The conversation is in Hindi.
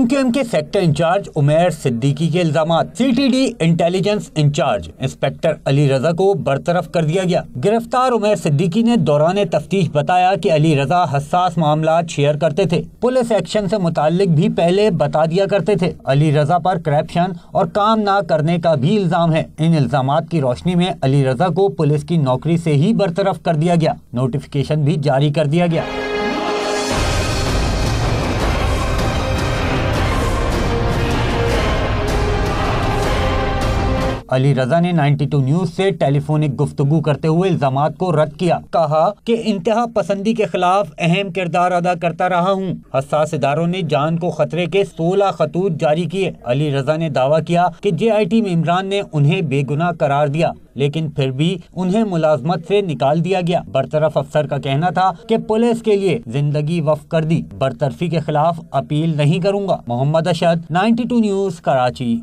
पीकेएम के सेक्टर इंचार्ज उमेर सिद्दीकी के इल्ज़ाम CTD intelligence incharge inspector Ali Raza को बरतरफ कर दिया गया। गिरफ़्तार उमेर सिद्दीकी ने दौरान तफ्तीश बताया कि अली रजा हसास मामला शेयर करते थे। पुलिस एक्शन से मुतालिक भी पहले बता दिया करते थे। अली रजा पर करप्शन और काम न करने का भी इल्ज़ाम है। इन इल्ज़ाम की रोशनी में अली रजा को पुलिस की नौकरी से ही बरतरफ कर दिया गया। नोटिफिकेशन भी जारी कर दिया गया। अली रजा ने 92 न्यूज़ से टेलीफोनिक गुफ्तगु करते हुए इल्ज़ाम को रद्द किया। कहा कि इंतहा पसंदी के खिलाफ अहम किरदार अदा करता रहा हूँ। हसास इदारों ने जान को खतरे के 16 खतूत जारी किए। अली रजा ने दावा किया कि जेआईटी में इमरान ने उन्हें बेगुनाह करार दिया, लेकिन फिर भी उन्हें मुलाजमत से निकाल दिया गया। बरतरफ अफसर का कहना था कि पुलिस के लिए ज़िंदगी वफ कर दी। बरतरफी के खिलाफ अपील नहीं करूँगा। मोहम्मद अशद 92 न्यूज़, कराची।